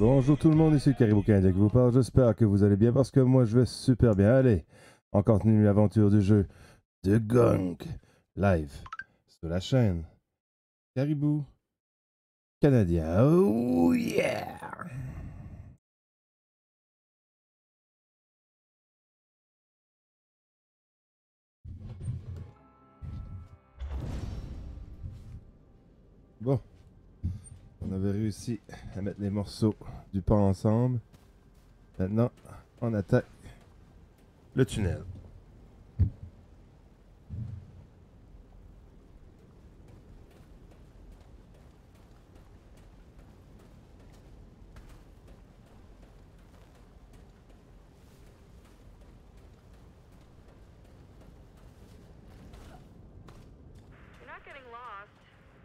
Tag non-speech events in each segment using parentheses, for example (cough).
Bonjour tout le monde, ici Caribou Canadien qui vous parle. J'espère que vous allez bien parce que moi je vais super bien. Allez, on continue l'aventure du jeu de Gunk live sur la chaîne Caribou Canadien. Oh yeah! On avait réussi à mettre les morceaux du pont ensemble. Maintenant, on attaque le tunnel.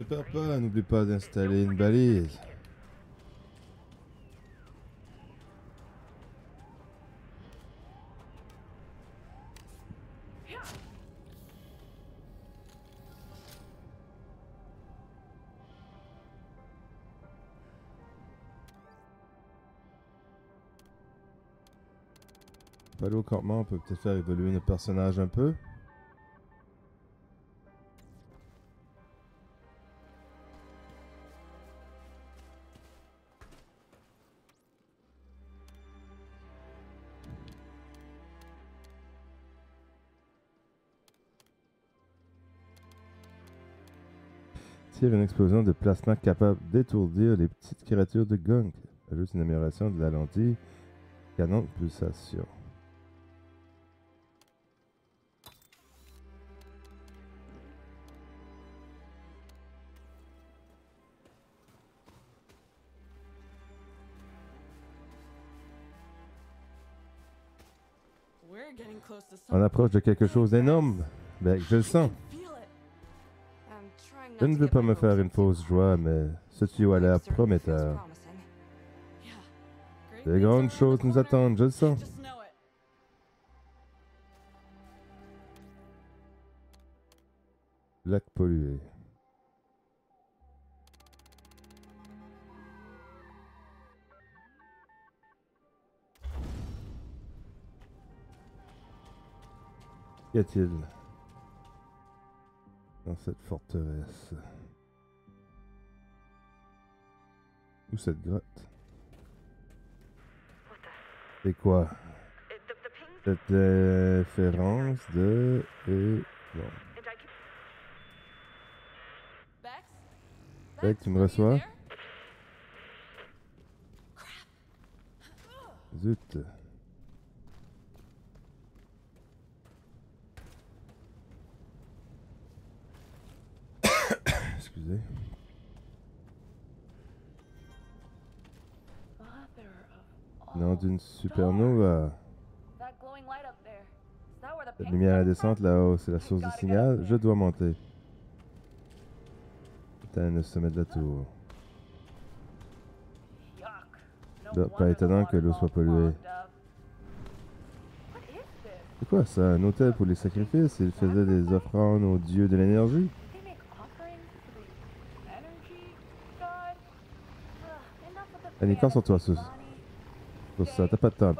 Pas, n'oublie pas d'installer une balise. Pas au campement, on peut peut-être faire évoluer notre personnage un peu. Une explosion de plasma capable d'étourdir les petites créatures de Gunk. Ajoute une amélioration de la lentille. Canon de pulsation. We're getting close to On approche de quelque chose d'énorme. Ben, je le sens. Je ne veux pas me faire une fausse joie, mais ce tuyau a l'air prometteur. promising. Yeah. Great De things grandes choses nous attendent, je le sens. Lac pollué. Qu'y a-t-il? Dans cette forteresse Où cette grotte? C'est quoi? Cette référence de... Et... Non. Bex, tu me reçois? Zut. Is that where the Cette pings lumière à la descente là-haut, c'est la source du signal. Je dois monter. Atteindre le sommet de la tour. Pas étonnant que l'eau soit polluée. C'est quoi ça Un hôtel pour les sacrifices? Il faisait des offrandes aux dieux de l'énergie Ugh, enough of the Annie, concentre-toi sur, fantasy, sur ça. Bonnie. T'as pas de temps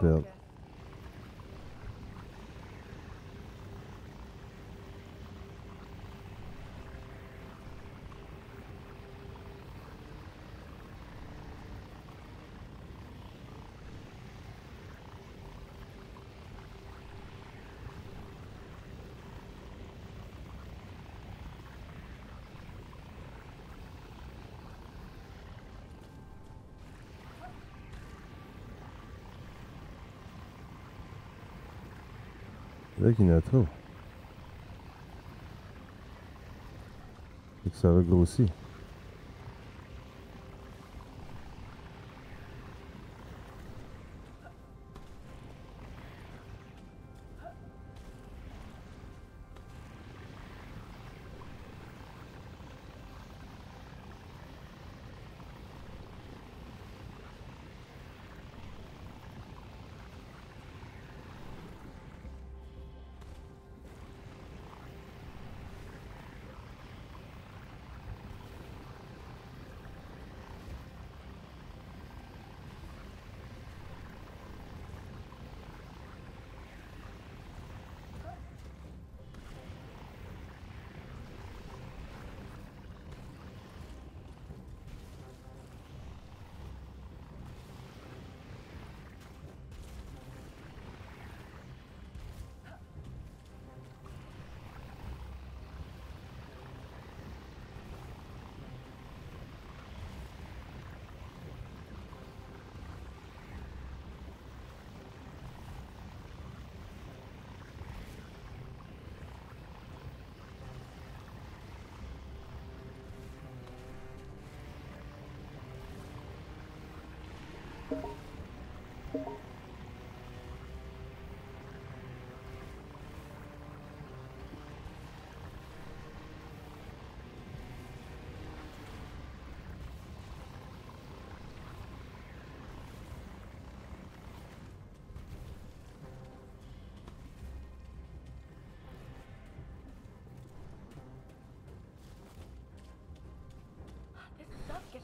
en a trop. Et que ça regrossit. This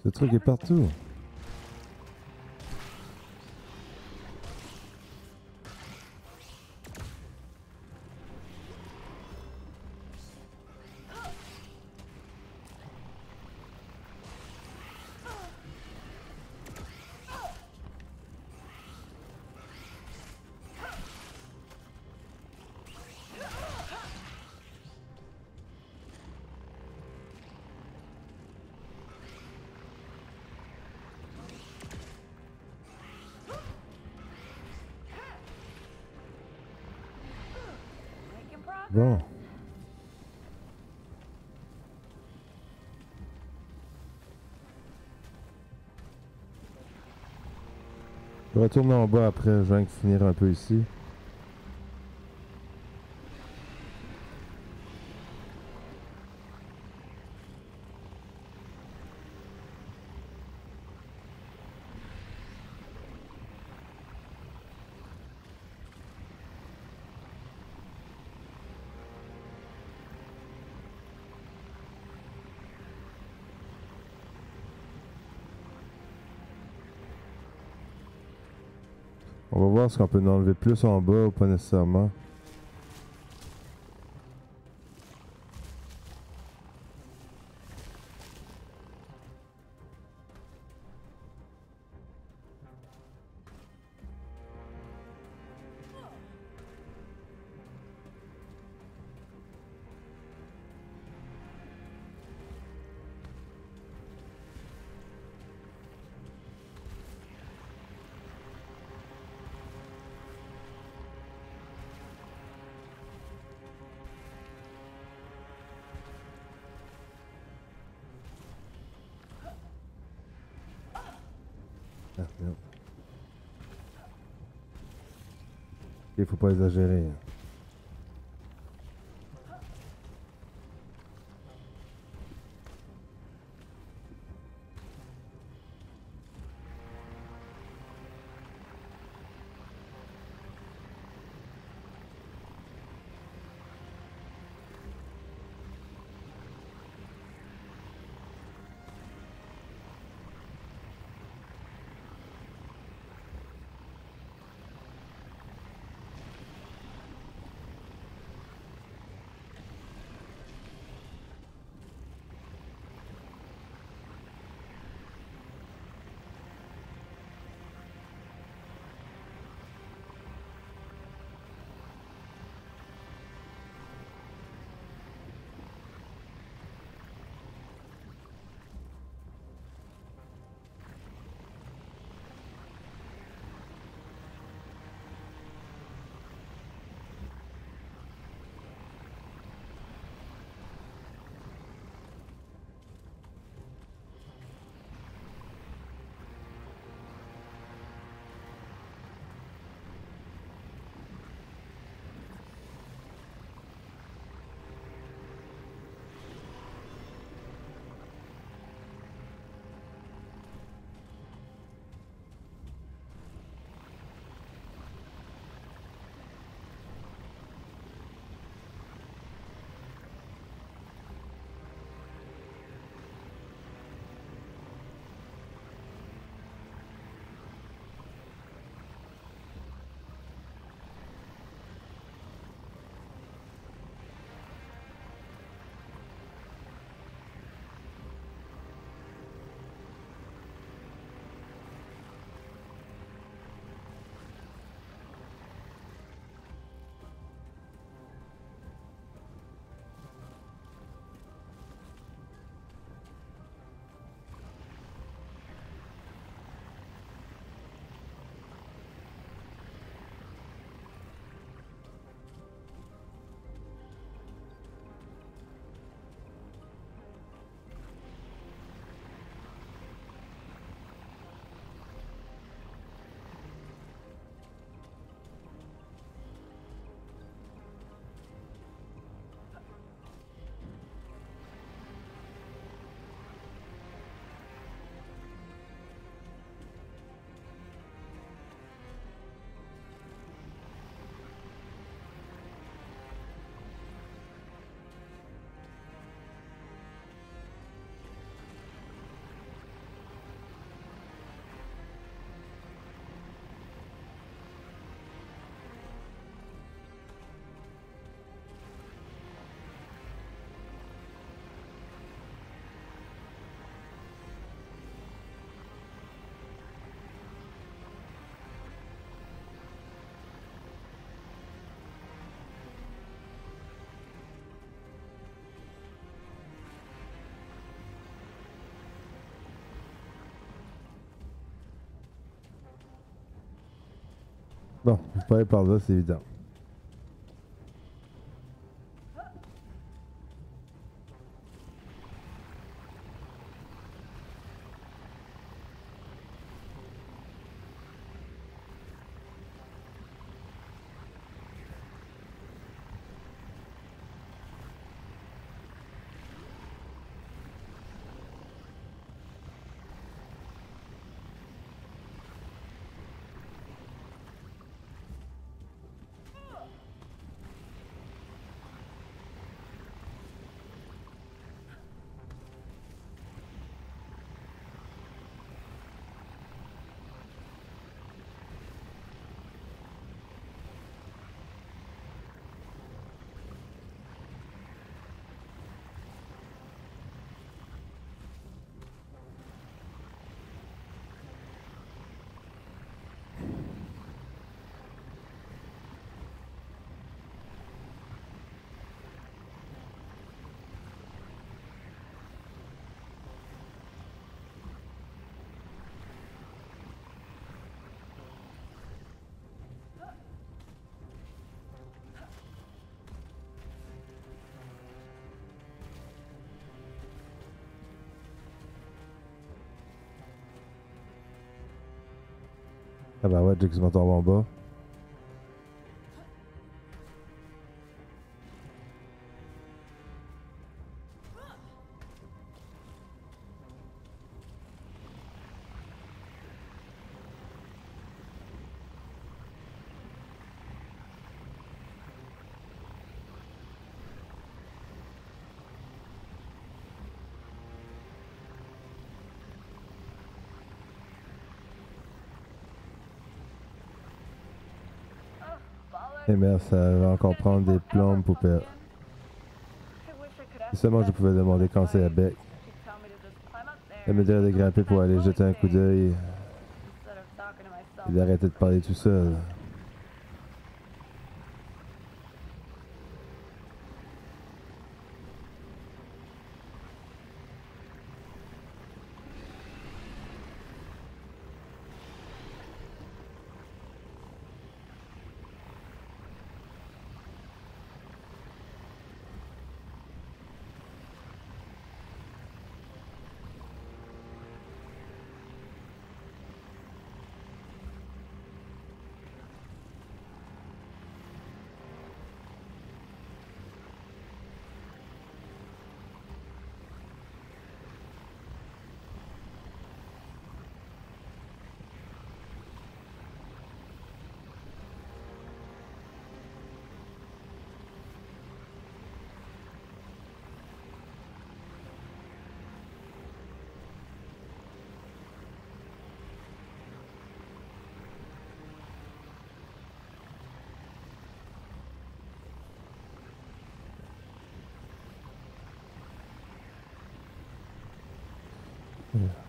Ce truc est partout. Je retourner en bas après, je viens de finir un peu ici. Ce qu'on peut en enlever plus en bas ou pas nécessairement. Il Bon, peux aller par là, c'est évident. Magic som heter Amanda. Et merde, ça va encore prendre des plombes pour perdre. Seulement je pouvais demander conseil à Beck. Elle me dirait de grimper pour aller jeter un coup d'œil et d'arrêter de parler tout seul. Hmm.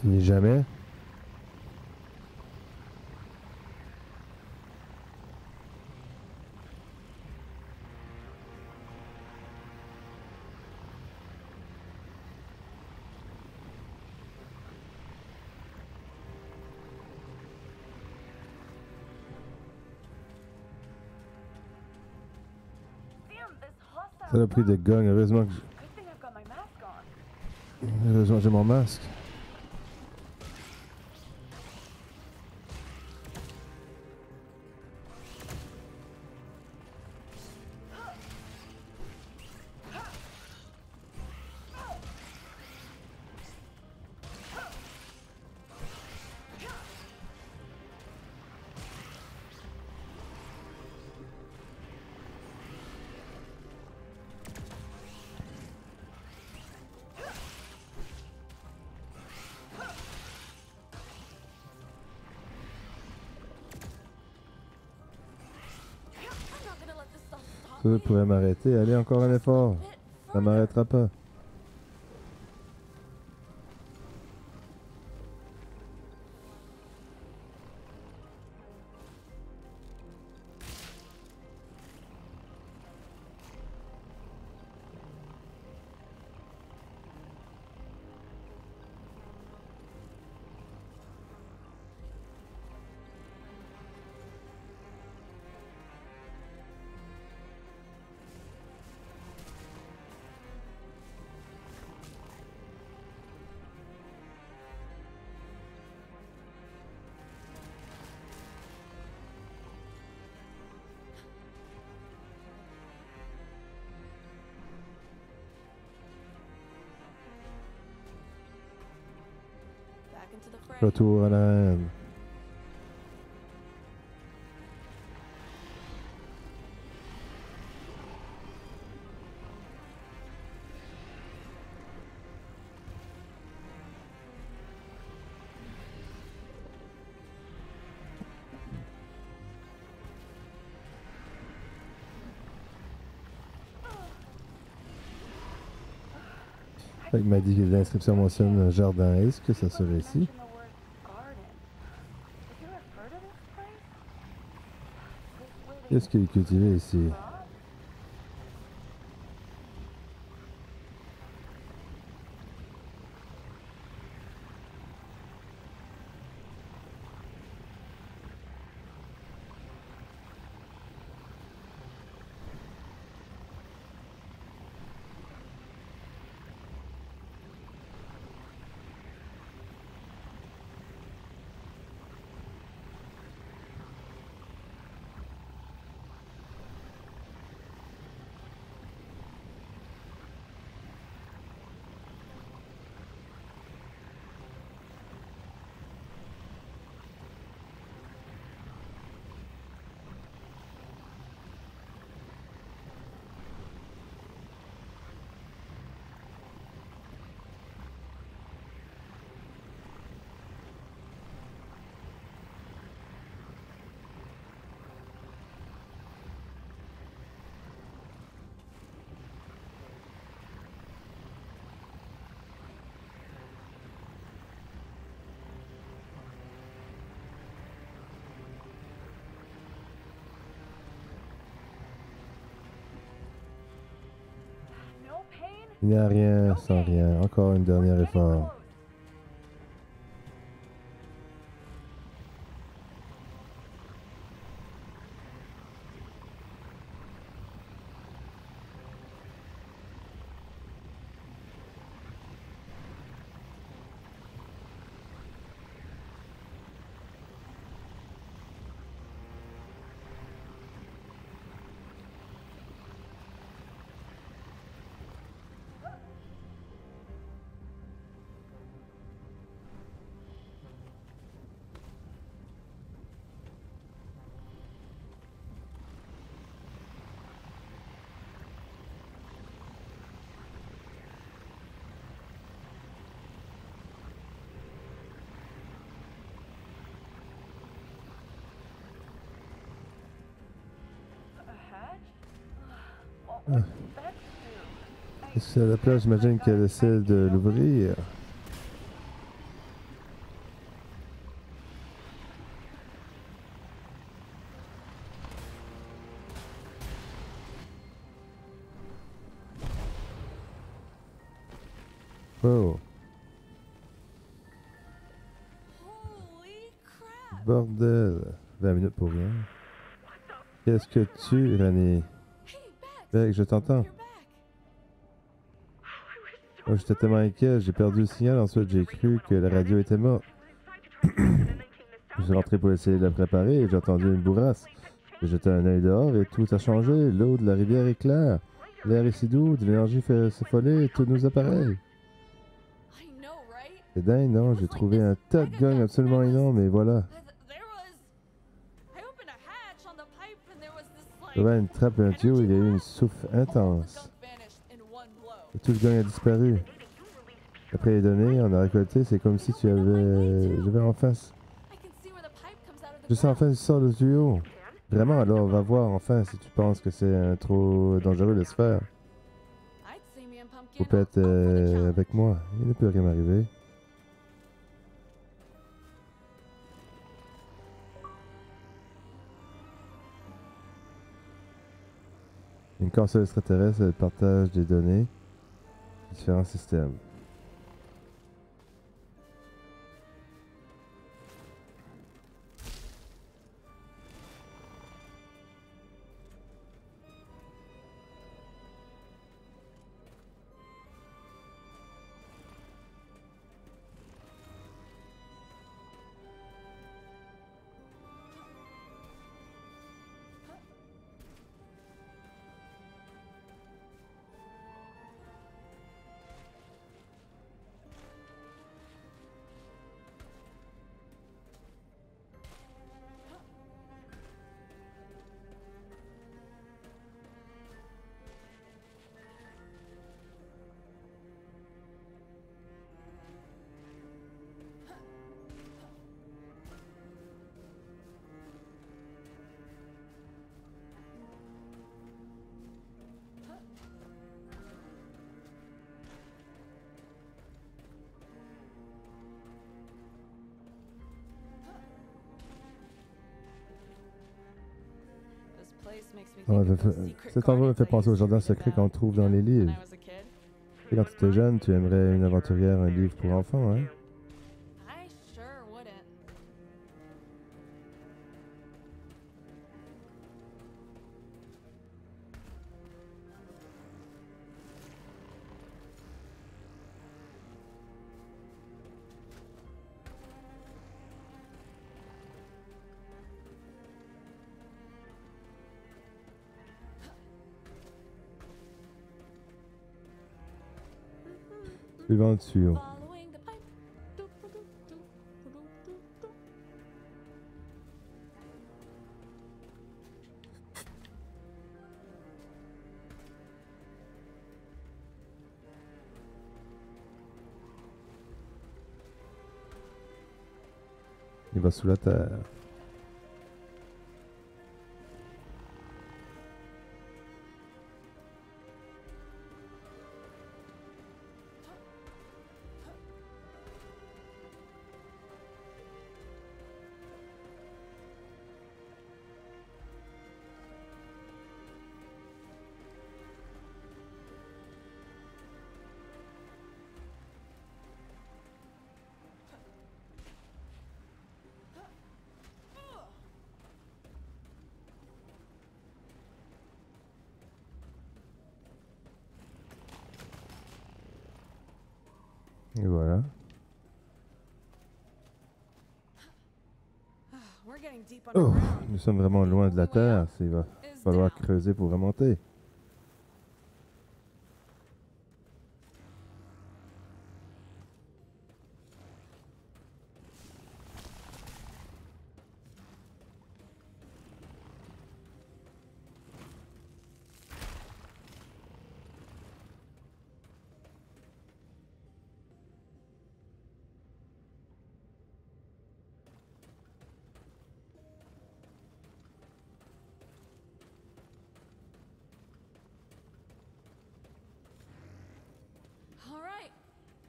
Finit jamais. Ça a pris de gang. Heureusement que j'ai mon masque. Pourrait m'arrêter. Allez, encore un effort. Ça m'arrêtera pas. Retour à la que m'a dit que l'inscription mentionne jardin. Est-ce que ça serait ici? Qu'est-ce qu'il est cultivé ici? Il n'y a rien sans rien. Encore un dernier Getting effort. Ah. C'est la plage, j'imagine qu'elle essaie de l'ouvrir. Oh. Bordel. 20 minutes pour rien. Qu'est-ce que tu, René? Beck, je t'entends. Moi, j'étais tellement inquiet, j'ai perdu le signal. Ensuite, j'ai cru que la radio était morte. Je suis rentré pour essayer de la préparer et j'ai entendu une bourrasse. J'ai jeté un œil dehors et tout a changé. L'eau de la rivière est claire. L'air est si doux, de l'énergie fait s'affoler tous nos appareils. I know, right? C'est dingue, non? J'ai trouvé un tas de gang absolument énorme et voilà. Devant une trappe et un tuyau, il y a eu une souffle intense. tout le gang a disparu. Après les données, on a récolté, c'est comme si tu avais... Comes out of the Je sais enfin du sort du tuyau. Vraiment, alors va voir enfin si tu penses que c'est trop dangereux de se faire. The euh, avec moi. Il ne peut rien m'arriver. Une console extraterrestre partage des données différents systèmes. Cet endroit me fait penser au jardin secret qu'on trouve dans les livres. Sais, quand tu étais jeune, tu aimerais une aventurière, un livre pour enfants, hein? Il va sous la terre. Oh, nous sommes vraiment loin de la terre. Il va falloir creuser pour remonter.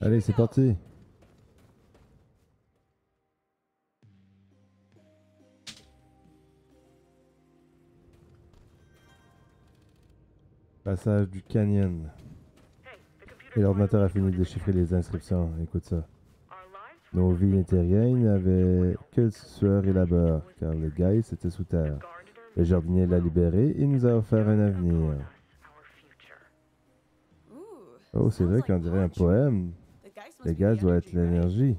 Allez, c'est parti. Passage du canyon. Et l'ordinateur a fini de déchiffrer les inscriptions. Écoute ça. Nos vies il n'avait que sueur et la beurre, car le Geist était sous terre. Le jardinier l'a libéré et nous a offert un avenir. Oh, c'est vrai qu'on dirait un poème. Le gaz doit être l'énergie.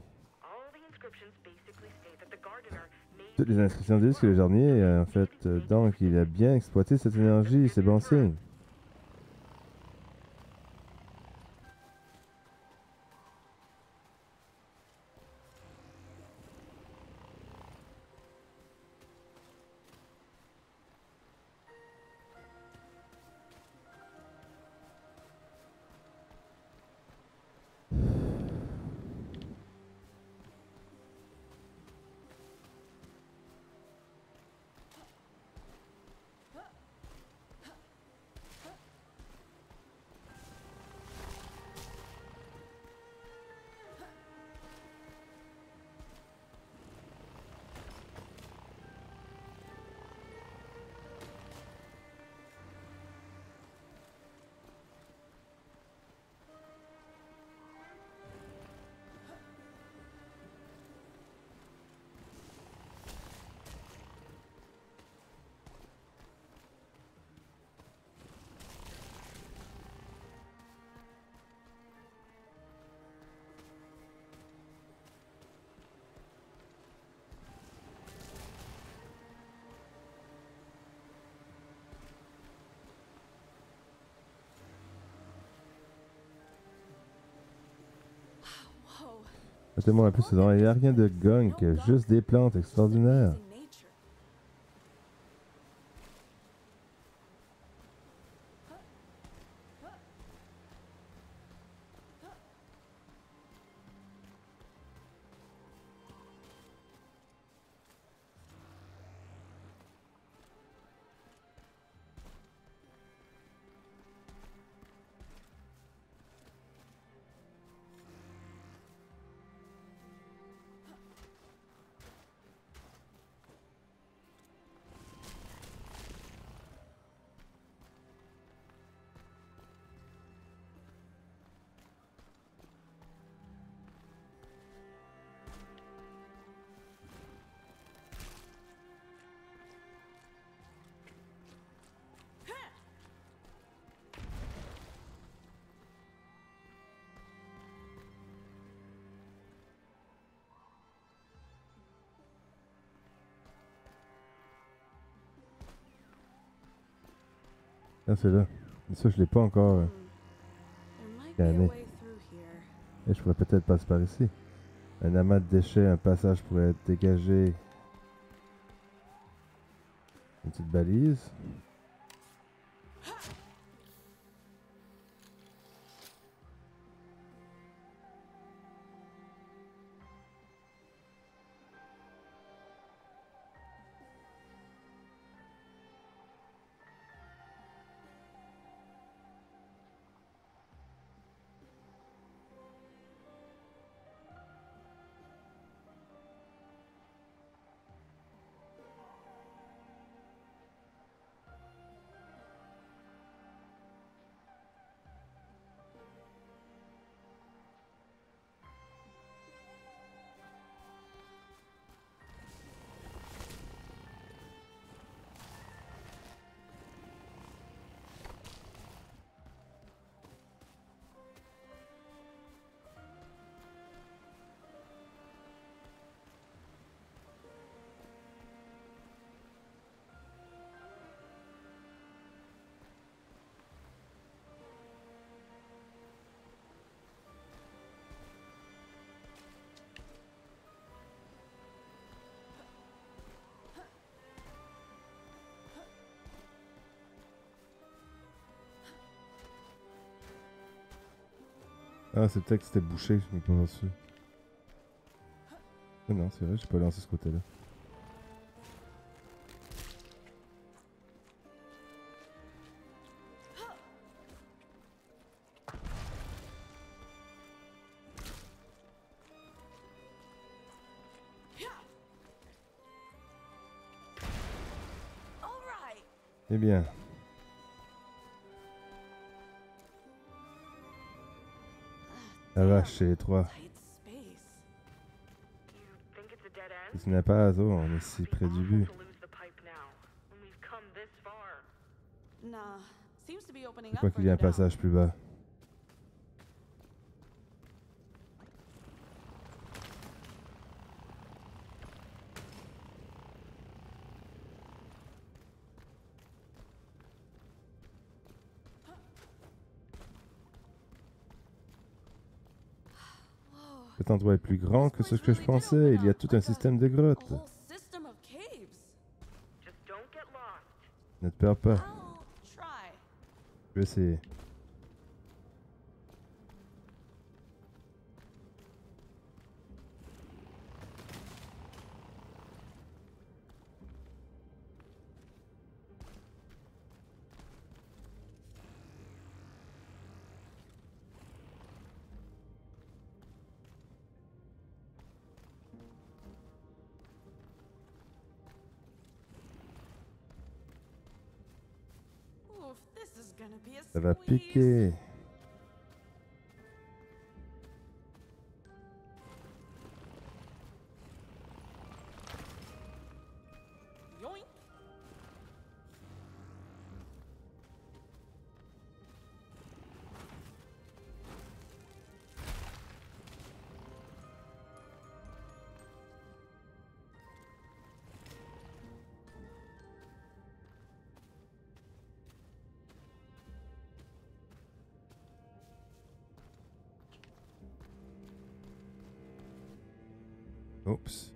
Toutes les inscriptions disent que le jardinier, en fait, euh, donc, il a bien exploité cette énergie, c'est bon signe. Mettez-moi un peu ce nom. Il n'y a rien de gunk, juste des plantes extraordinaires. In nature. Ah, c'est là. Ça, je l'ai pas encore. euh, There might be a Scanner. way through here. Et je pourrais peut-être passer par ici. Un amas de déchets, un passage pourrait être dégagé. Une petite balise. Ah, c'est peut-être que c'était bouché, je m'ai pas reçu. Ah non, c'est vrai, j'ai pas lancé ce côté-là. Eh bien. A dead Si end? ce n'est pas, oh, on est si près du but. Je crois qu'il y a un passage plus bas. Endroit est plus grand que ce que je pensais. Il y a tout un système de grottes. Ne te perds pas. Je vais essayer. A Oops.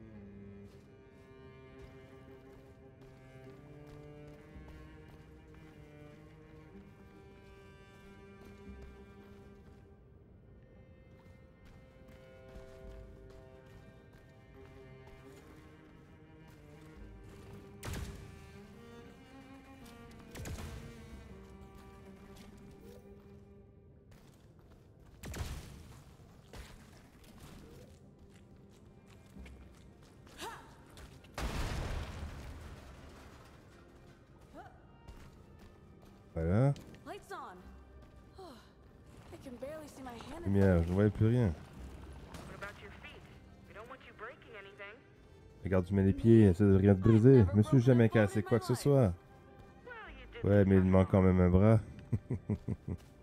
Lumière, je ne voyais plus rien. What about your feet? We don't want you breaking anything. Regarde, tu mets les pieds, essaie de rien te briser. Je me suis jamais cassé quoi que ce soit. Ouais, mais il manque quand même un bras. (laughs)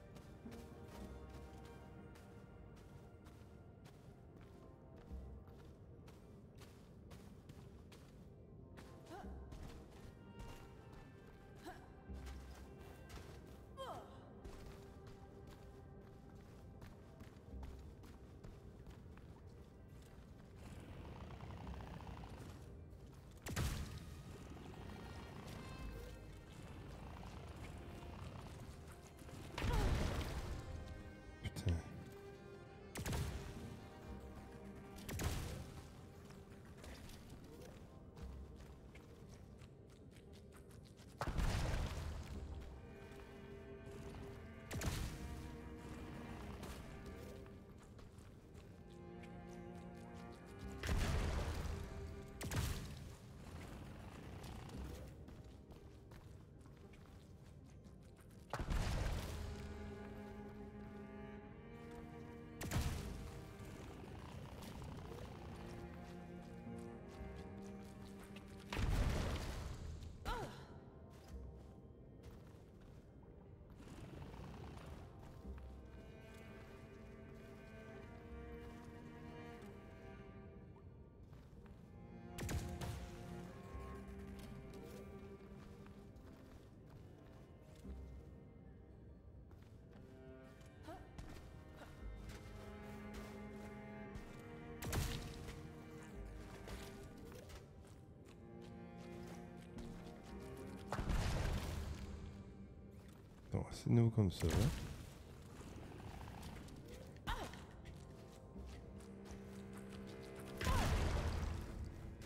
Nouveau comme ça.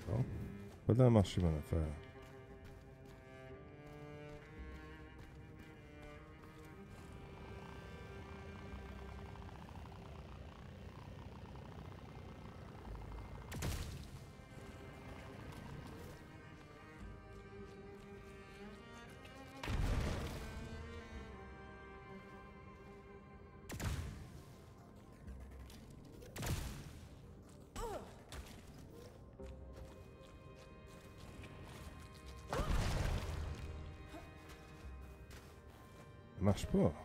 Bon. Pas dans marcher mon affaire. spor.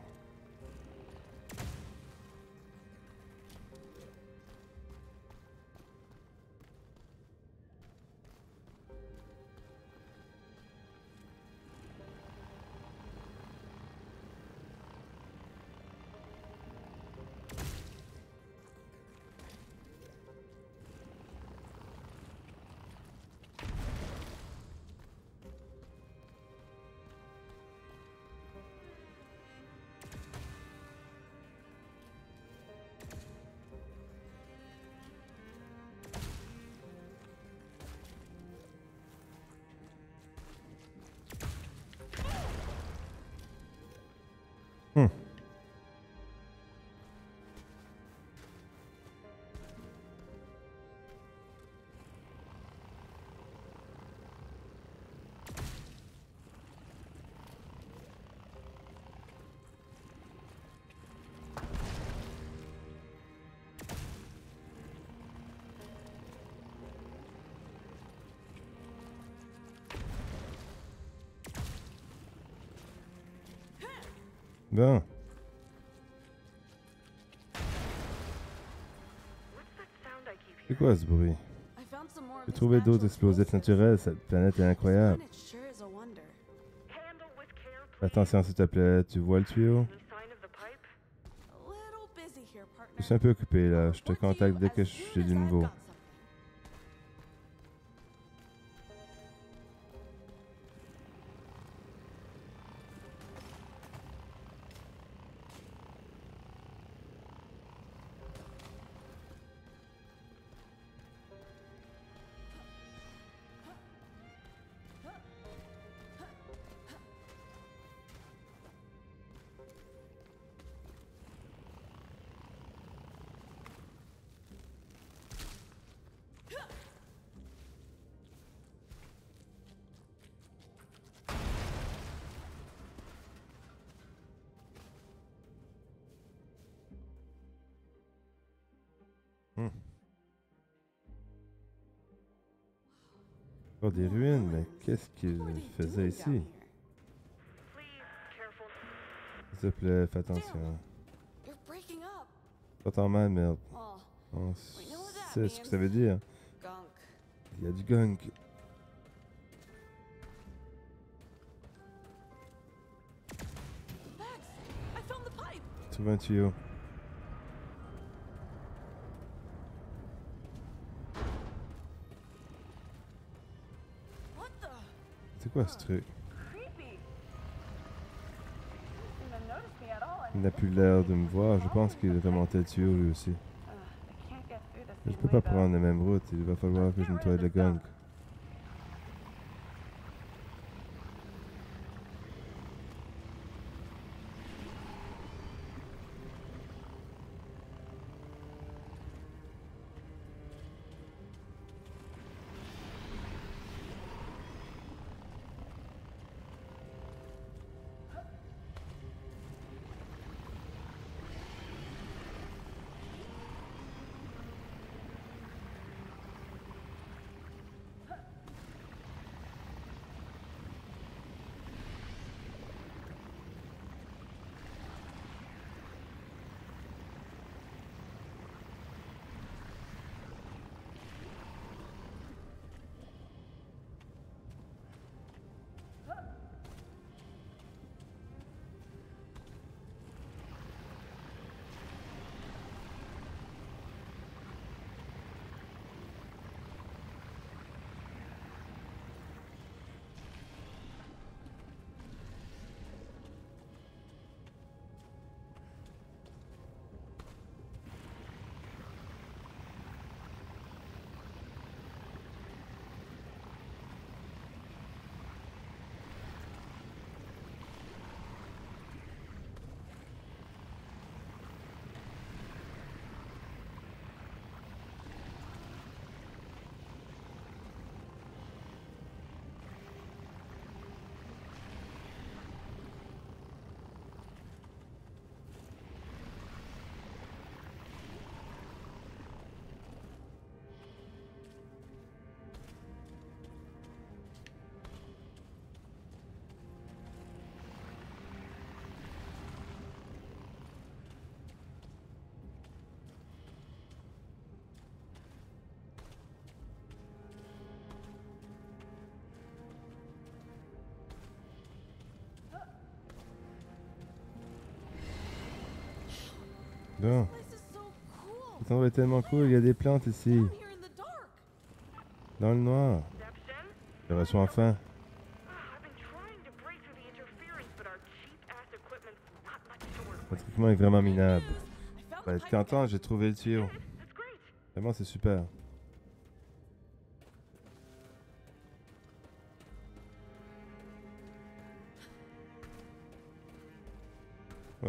Bon. C'est quoi ce bruit? J'ai trouvé d'autres explosifs naturels. Cette planète est incroyable. attention s'il te plaît. Tu vois le tuyau? Je suis un peu occupé là. Je te contacte dès que j'ai du nouveau. Doing ici? S'il te plaît, fais attention. T'entends mal, merde. Oh, On that sait ce que ça veut dire. Il y a du gunk. Trouve un tuyau? C'est quoi ce truc? Il n'a plus l'air de me voir. Je pense qu'il remontait le tuyau lui aussi. Je peux pas prendre la même route. Il va falloir que je nettoie le gunk. Cet endroit est tellement cool, il y a des plantes ici, dans le noir. Je reçois enfin. I've been trying to break through the interference, but our cheap-ass equipment's not much short. Votre équipement est vraiment minable. the être content, j'ai trouvé le tuyau. Vraiment, c'est super.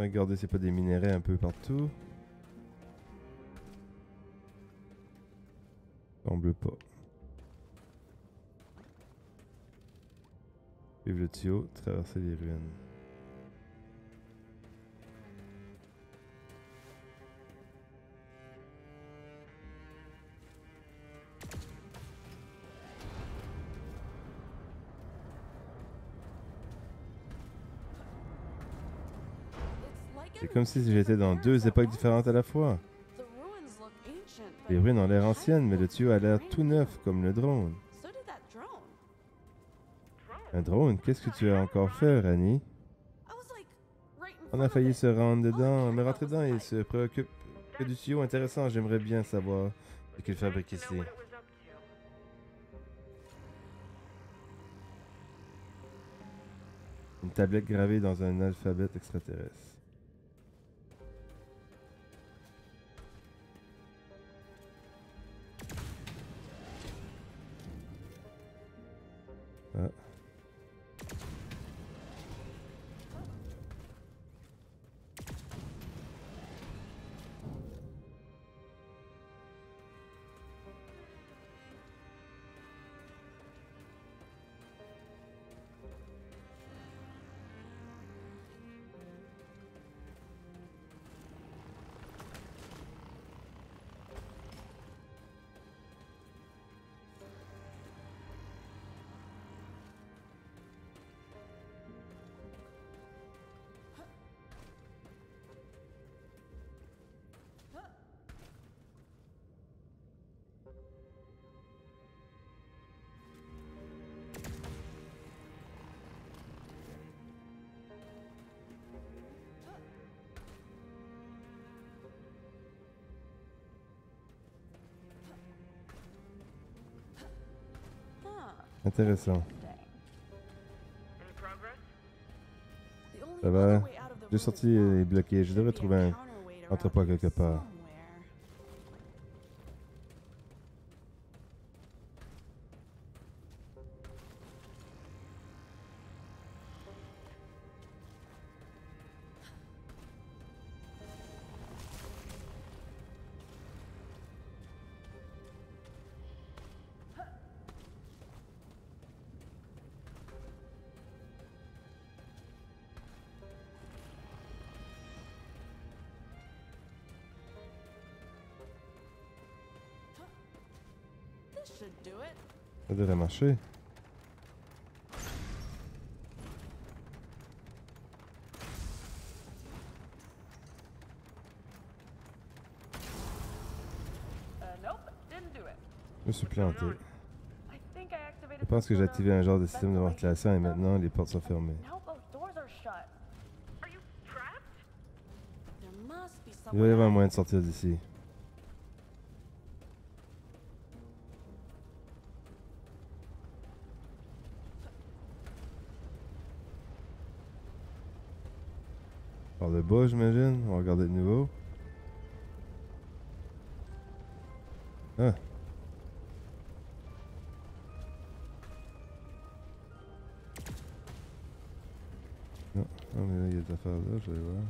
Regarder c'est pas des minéraux un peu partout. Semble pas. Suivre le tuyau, traverser les ruines. C'est comme si j'étais dans deux époques différentes à la fois. Les ruines ont l'air anciennes, mais le tuyau a l'air tout neuf comme le drone. Un drone, qu'est-ce que tu as encore fait, Rani? On a failli se rendre dedans, mais rentrer dedans, il se préoccupe que du tuyau intéressant. J'aimerais bien savoir ce qu'il fabrique ici. Une tablette gravée dans un alphabet extraterrestre. Intéressant. Ça va? J'ai sorti locked. bloqué. Je devrais trouver un entrepôt quelque part. Ça devrait marcher. Je me suis planté. Je pense que j'ai activé un genre de système de ventilation et maintenant les portes sont fermées. Il doit y avoir un moyen de sortir d'ici. Bas, j'imagine. On va regarder de nouveau. Ah. Non, non, mais là, il y a des affaires là, je vais voir.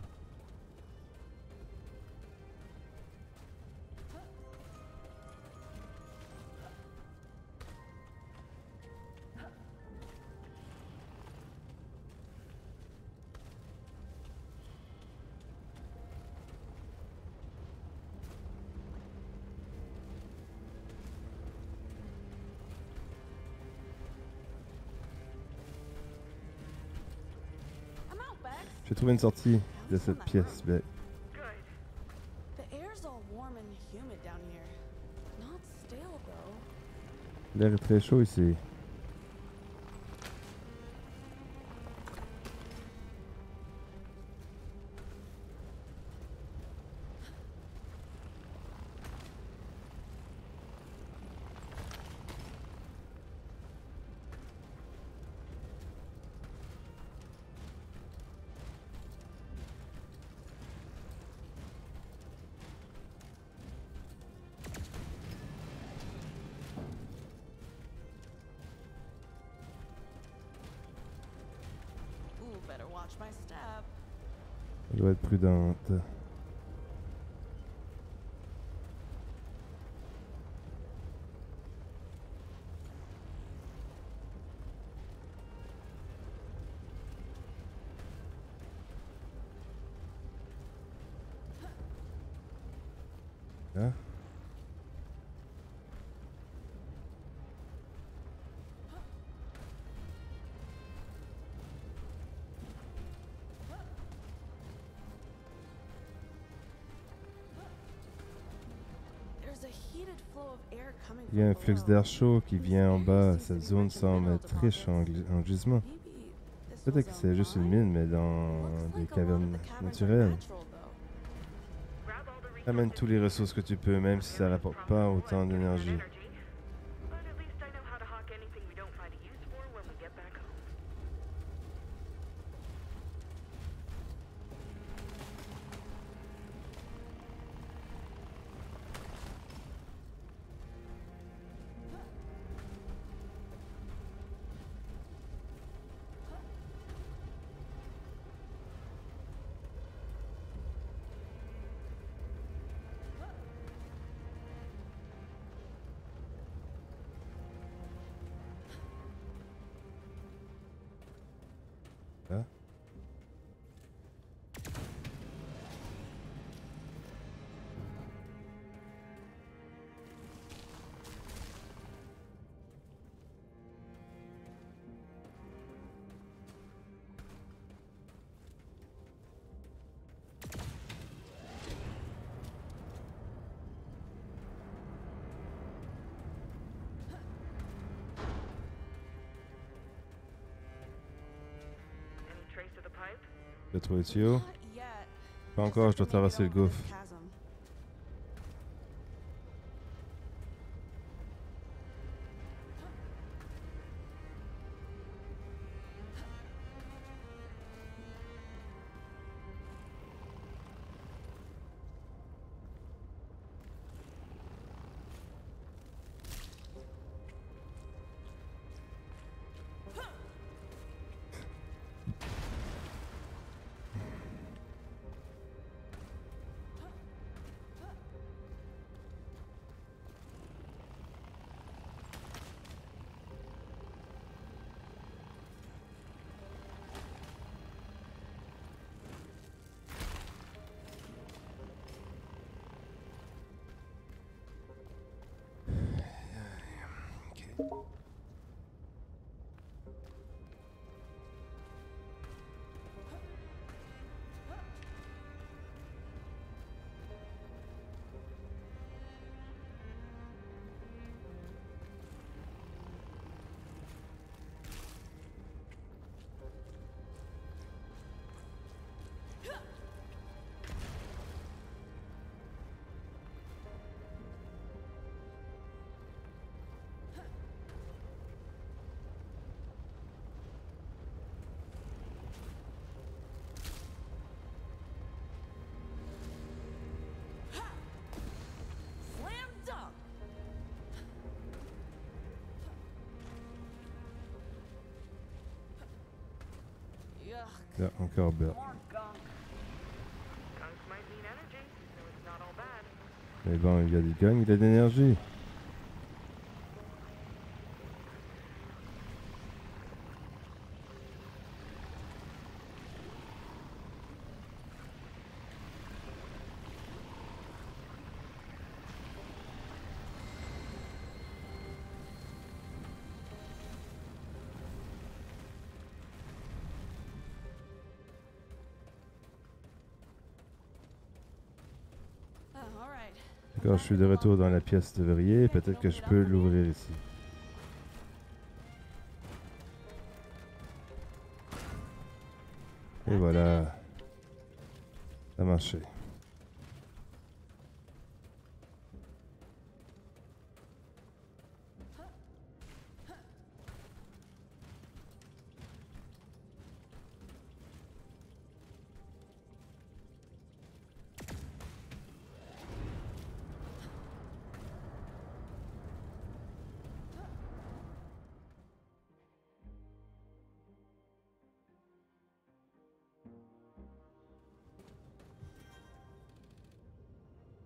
Humid down here. Not stale though. L'air est très chaud ici. Hein? Il y a un flux d'air chaud qui vient en bas. Cette zone semble être riche en, en gisement. Maybe this Peut-être que c'est juste une mine. mais dans des cavernes naturelles. Amène tous les ressources que tu peux, même si ça rapporte pas autant d'énergie. Pas encore, je dois traverser le gouffre. Okay. Not all bad. Mais bon, il y a du gang, il y a de l'énergie. Je suis de retour dans la pièce de verrier. Peut-être que je peux l'ouvrir ici. Et voilà. Ça a marché.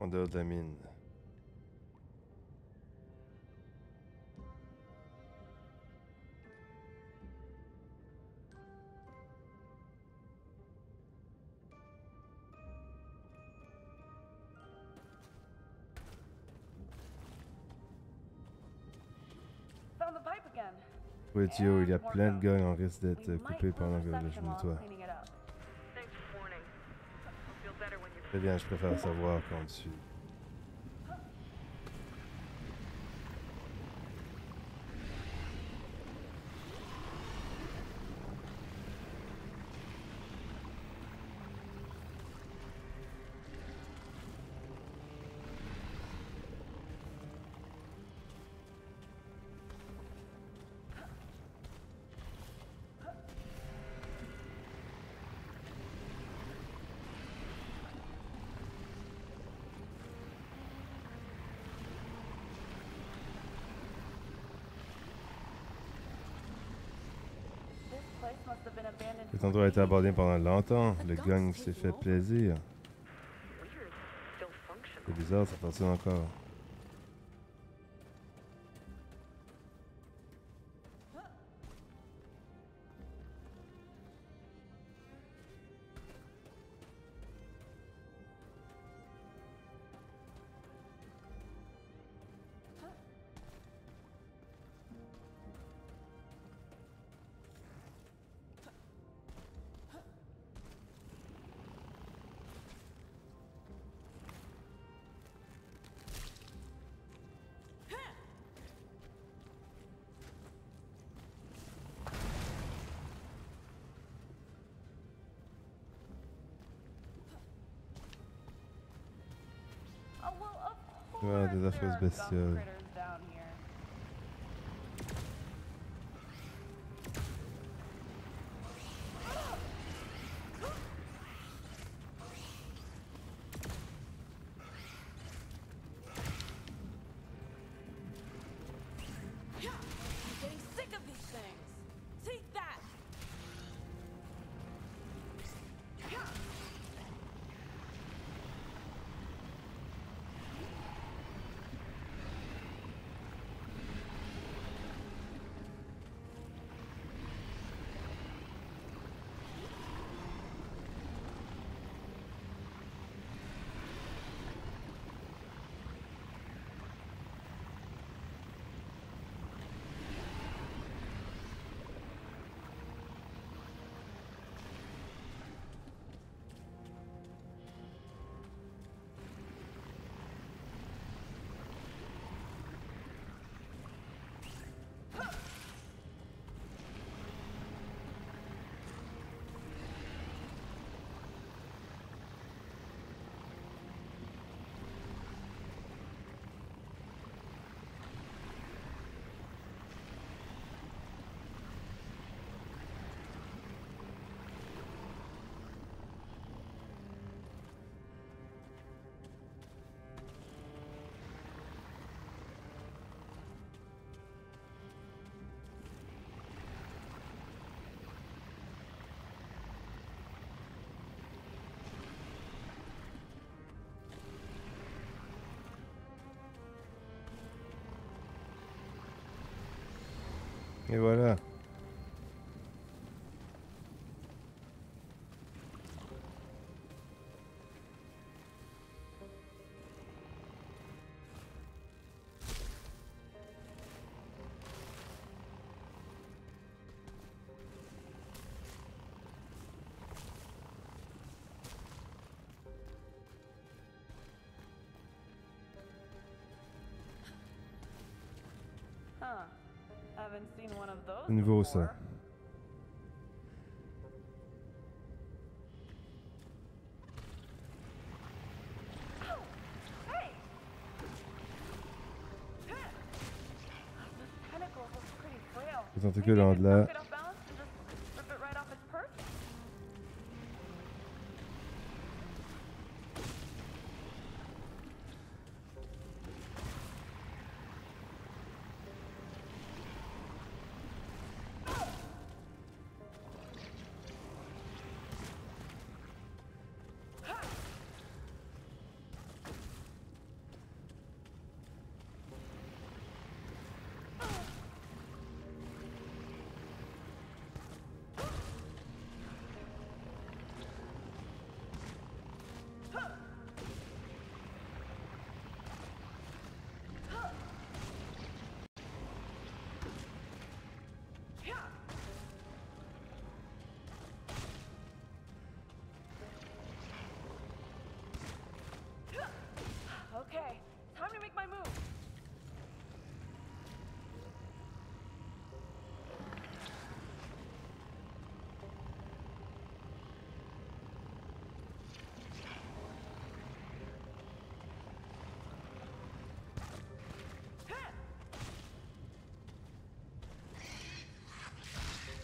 En dehors de la mine. Oui, Tio, il y a plein de gars en risque d'être coupés pendant que je reception while Très bien, je préfère savoir quand tu... endroit a été abordé pendant longtemps. Le gang s'est fait plaisir. C'est bizarre, ça fonctionne encore. Ouais, course Et voilà. Tentacules Maybe I ont could de l'air.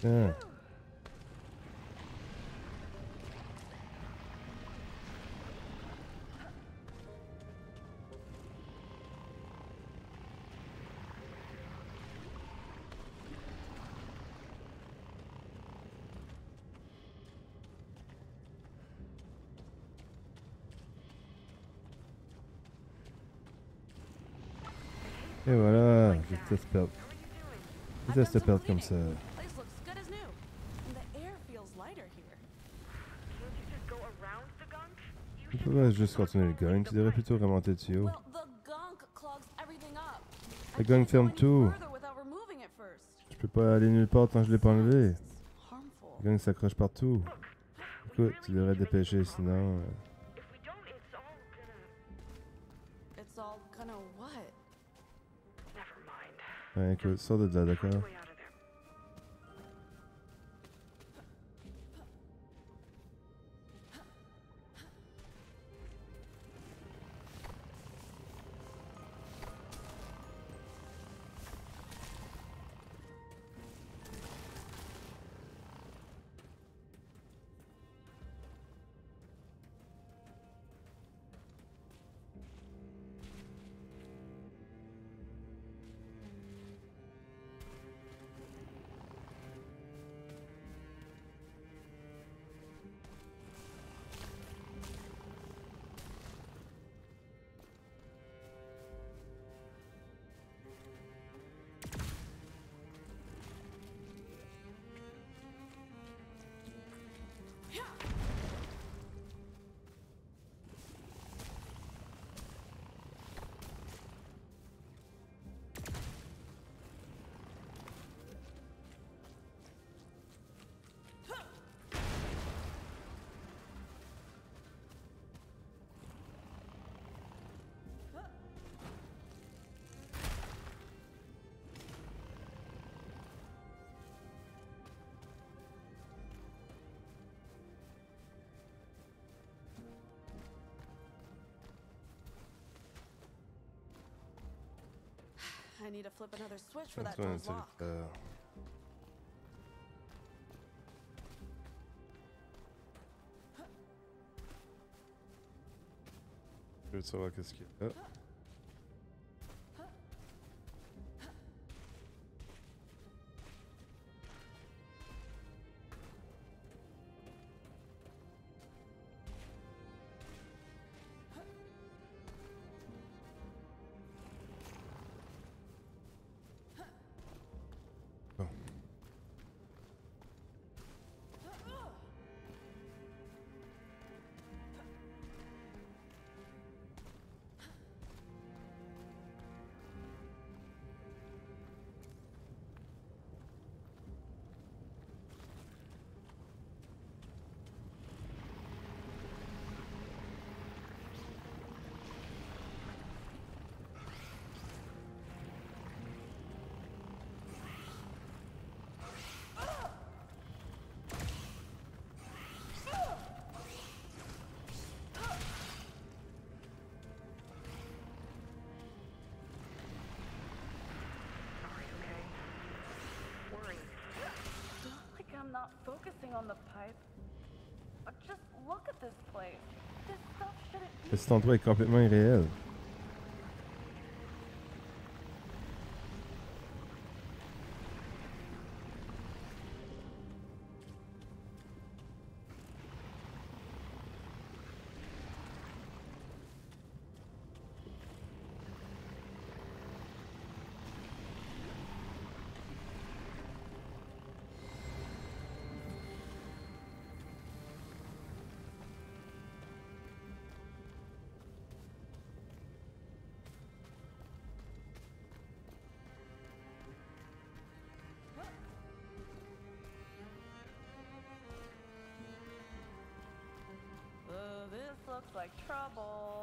Et voilà. Je I've teste done some perdre comme ça. Place looks good as new. And the air feels lighter here. Can't you just go around the gunk? On peut pas juste continuer le gun, tu devrais plutôt remonter dessus. Well, the gunk clogs everything up. Le I go ferme tout. Je peux pas aller nulle part tant que je l'ai pas enlevé. Le gun s'accroche partout. Écoute, tu devrais te dépêcher sinon. euh. Ouais, écoute, sors de là, d'accord? Yeah. I need to flip another switch for that Antoine, door's c'est lock. euh, Je veux savoir qu'est-ce qu'il y Cet endroit est complètement irréel.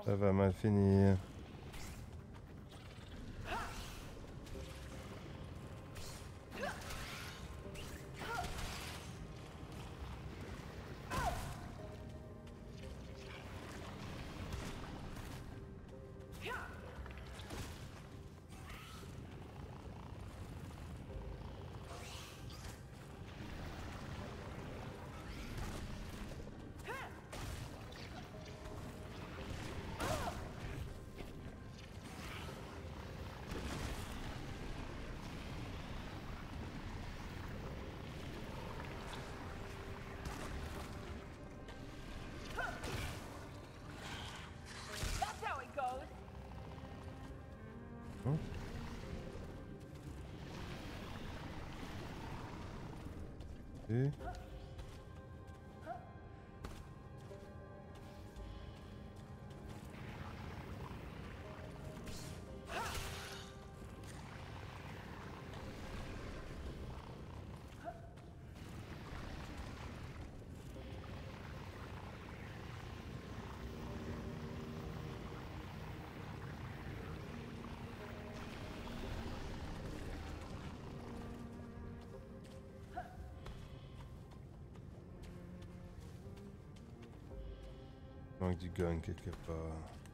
Ça va mal finir. Hein? Ok. Manque du gun quelque part.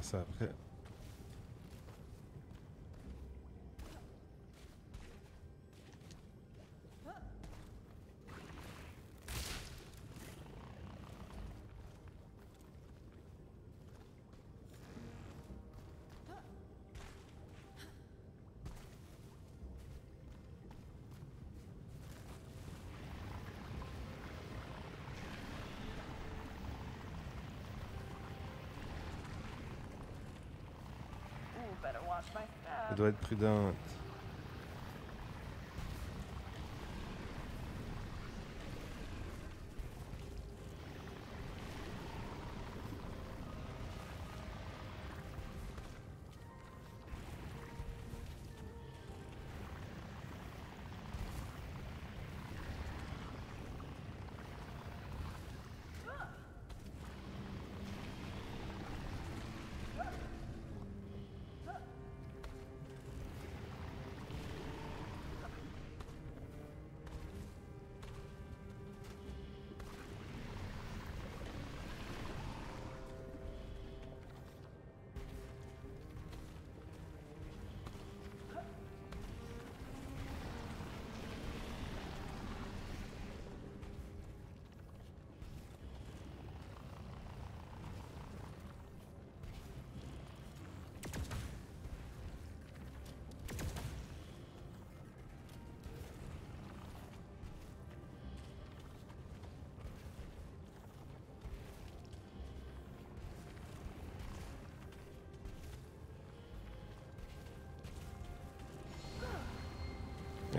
Ah, ça Elle doit être prudente.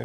Et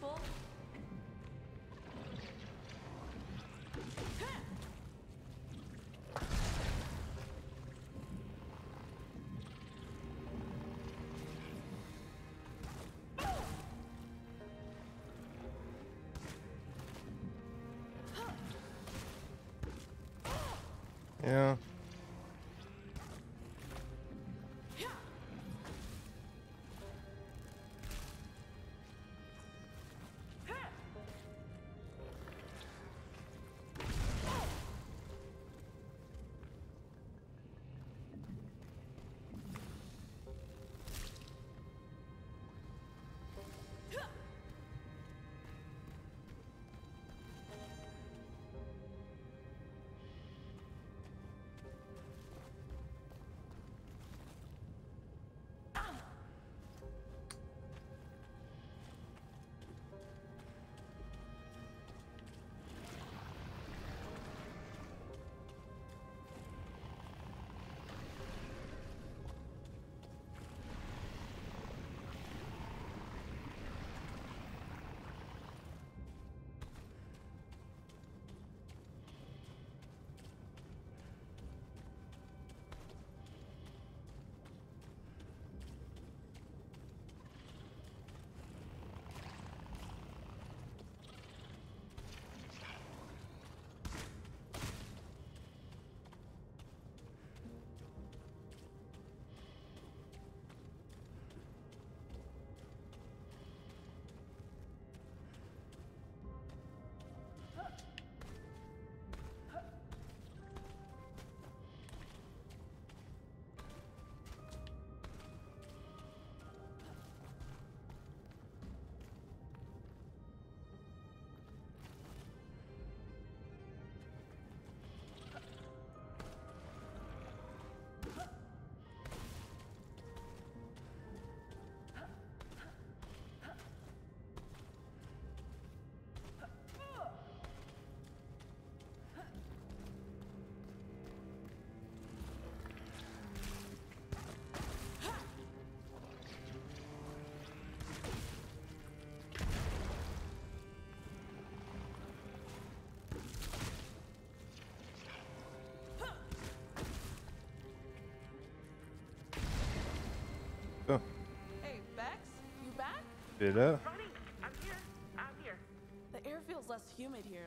useful. Yeah.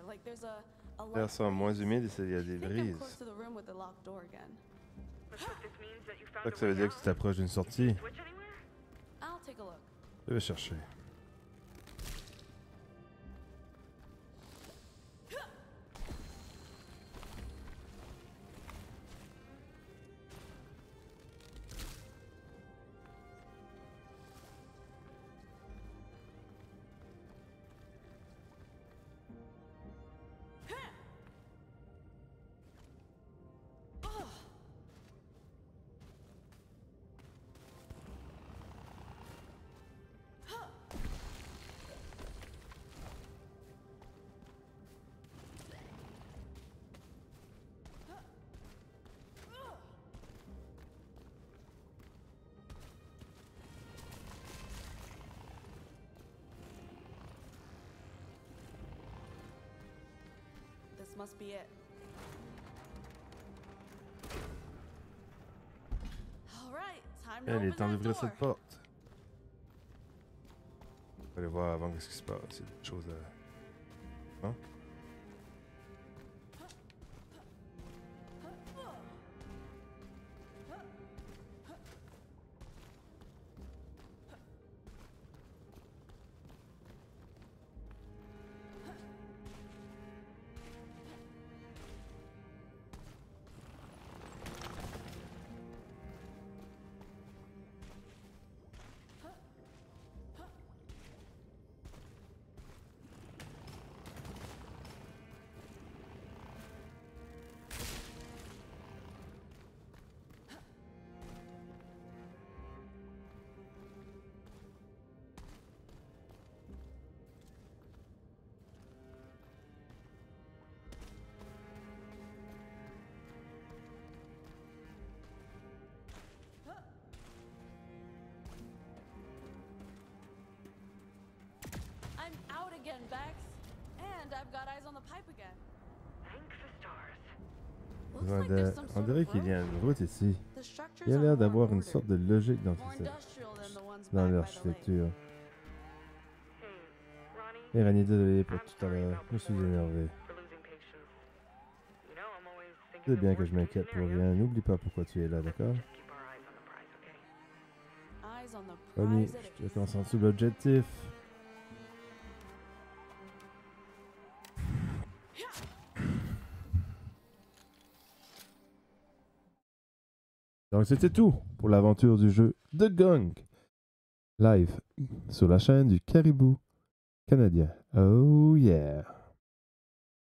Like this means that you Je found crois a que ça veut dire que tu t'approches d'une sortie. Je vais chercher. Must be it. All right, time to Il est temps d'ouvrir door. cette porte. Aller voir avant qu'est-ce qui se passe. Il y a des choses à. Hein? On dirait qu'il y a une route ici. Il y a l'air d'avoir une sorte de logique dans, l'architecture. Ronnie. Et Rani, désolé pour tout à l'heure. Je me suis énervé. C'est bien que je m'inquiète pour rien. N'oublie pas pourquoi tu es là, d'accord? Rani, je te concentre sur l'objectif. C'était tout pour l'aventure du jeu The Gunk live sur la chaîne du Caribou canadien. Oh yeah!